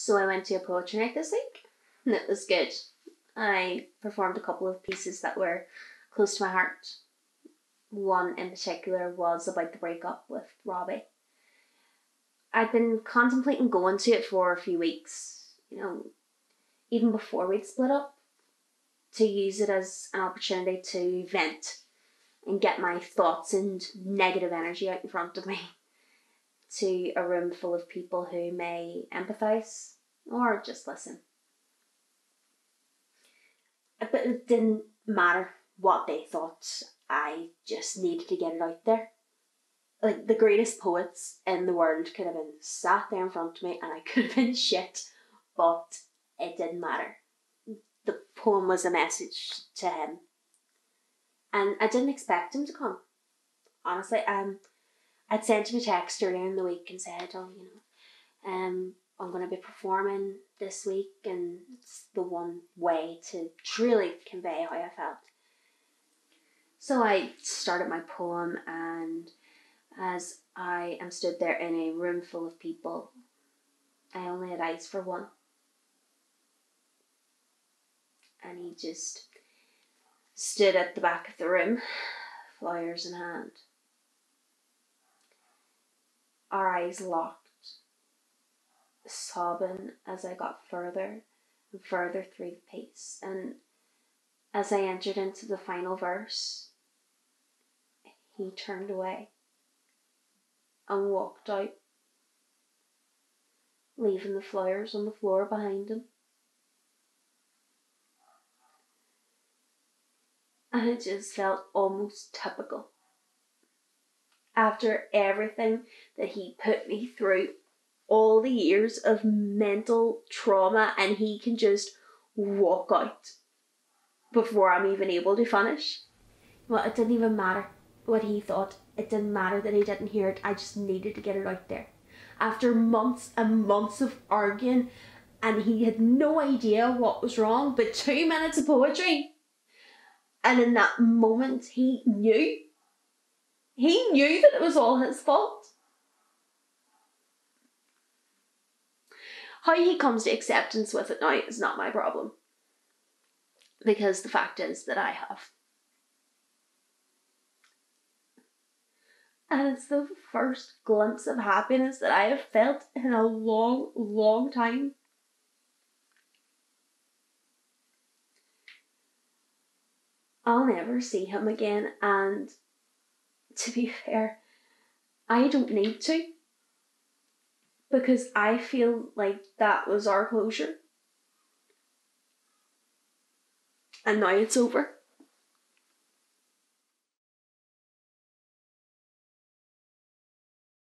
So I went to a poetry night this week, and it was good. I performed a couple of pieces that were close to my heart. One in particular was about the breakup with Robbie. I'd been contemplating going to it for a few weeks, you know, even before we'd split up, to use it as an opportunity to vent and get my thoughts and negative energy out in front of me to a room full of people who may empathise or just listen. But it didn't matter what they thought, I just needed to get it out there. Like the greatest poets in the world could have been sat there in front of me and I could have been shit, but it didn't matter. The poem was a message to him. And I didn't expect him to come. Honestly, um I'd sent him a text earlier in the week and said, Oh, you know, um, I'm gonna be performing this week and it's the one way to truly convey how I felt. So I started my poem and as I am stood there in a room full of people, I only had eyes for one. And he just stood at the back of the room, flyers in hand. Our eyes locked, sobbing as I got further and further through the piece. And as I entered into the final verse, he turned away and walked out, leaving the flowers on the floor behind him. And it just felt almost typical. After everything that he put me through, all the years of mental trauma, and he can just walk out before I'm even able to finish. Well, it didn't even matter what he thought. It didn't matter that he didn't hear it. I just needed to get it out there. After months and months of arguing, and he had no idea what was wrong, but two minutes of poetry. And in that moment, he knew. He knew that it was all his fault. How he comes to acceptance with it now is not my problem. Because the fact is that I have. And it's the first glimpse of happiness that I have felt in a long, long time. I'll never see him again, and to be fair, I don't need to. Because I feel like that was our closure. And now it's over.